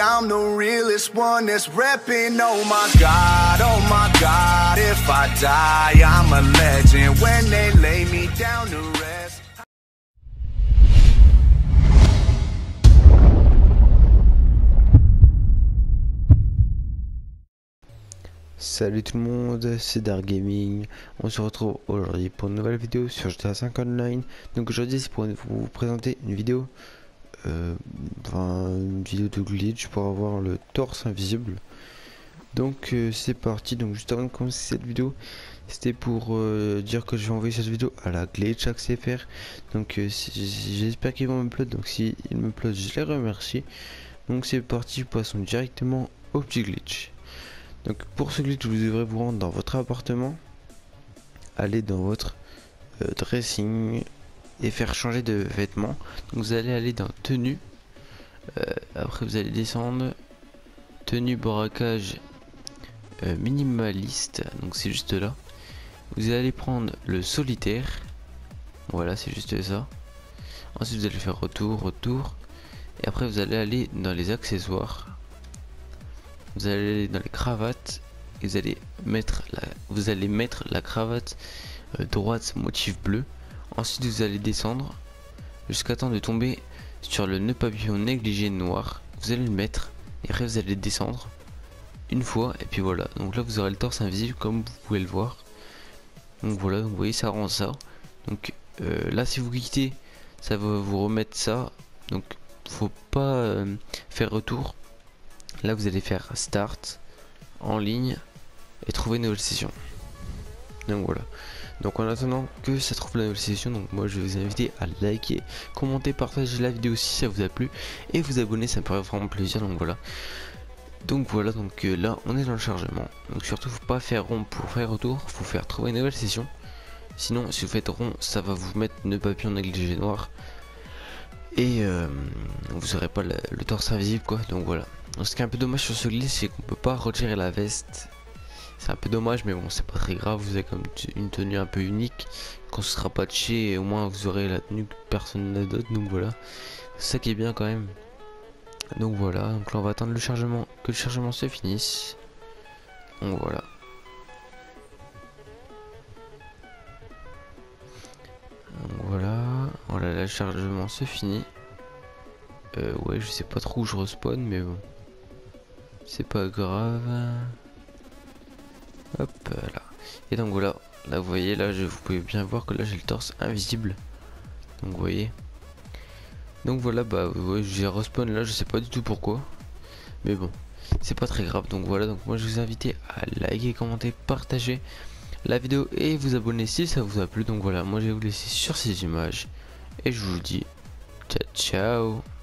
I'm the realest one that's repping. Oh my god, oh my god. If I die, I'm a legend. When they lay me down to rest. Salut tout le monde, c'est Dark Gaming. On se retrouve aujourd'hui pour une nouvelle vidéo sur GTA 5 Online. Donc aujourd'hui c'est pour vous présenter une vidéo, euh, une vidéo de glitch pour avoir le torse invisible. Donc euh, c'est parti. Donc juste avant de commencer cette vidéo, c'était pour euh, dire que je vais envoyer cette vidéo à la glitch XFR. Donc si- j'espère qu'ils vont me plot. Donc si ils me plotent, je les remercie. Donc c'est parti, passons directement au petit glitch. Donc pour ce glitch, vous devrez vous rendre dans votre appartement, aller dans votre dressing et faire changer de vêtements. Vous allez aller dans tenue, Euh, après vous allez descendre, tenue braquage euh, minimaliste, donc c'est juste là. Vous allez prendre le solitaire, voilà c'est juste ça. Ensuite vous allez faire retour, retour, et après vous allez aller dans les accessoires. Vous allez aller dans les cravates. Et vous allez mettre la, vous allez mettre la cravate euh, droite motif bleu ensuite vous allez descendre jusqu'à temps de tomber sur le nœud papillon négligé noir. Vous allez le mettre et après vous allez descendre une fois et puis voilà. Donc là vous aurez le torse invisible comme vous pouvez le voir. Donc voilà vous voyez ça rend ça. Donc euh, là si vous quittez ça va vous remettre ça. Donc faut pas euh, faire retour. Là, vous allez faire Start en ligne et trouver une nouvelle session. Donc voilà. Donc en attendant que ça trouve la nouvelle session, donc moi je vais vous inviter à liker, commenter, partager la vidéo si ça vous a plu et vous abonner, ça me ferait vraiment plaisir. Donc voilà. Donc voilà, donc euh, là on est dans le chargement. Donc surtout faut pas faire rond pour faire retour, faut faire trouver une nouvelle session. Sinon si vous faites rond, ça va vous mettre nœud papillon négligé noir et euh, vous aurez pas le, torse invisible quoi. Donc voilà. Ce qui est un peu dommage sur ce glitch, c'est qu'on peut pas retirer la veste. C'est un peu dommage, mais bon, c'est pas très grave. Vous avez comme une tenue un peu unique. Quand ce sera patché, au moins vous aurez la tenue que personne n'a d'autre. Donc voilà, c'est ça qui est bien quand même. Donc voilà, donc là on va attendre le chargement, que le chargement se finisse. Donc voilà. Donc voilà, voilà, là, le chargement se finit. Euh, ouais, je sais pas trop où je respawn, mais bon. C'est pas grave. Hop là. Et donc voilà. Là vous voyez là je, vous pouvez bien voir que là j'ai le torse invisible. Donc vous voyez. Donc voilà bah ouais, j'ai respawn là je sais pas du tout pourquoi. Mais bon. C'est pas très grave. Donc voilà donc moi je vous invite à liker, commenter, partager la vidéo et vous abonner si ça vous a plu. Donc voilà moi je vais vous laisser sur ces images. Et je vous dis ciao ciao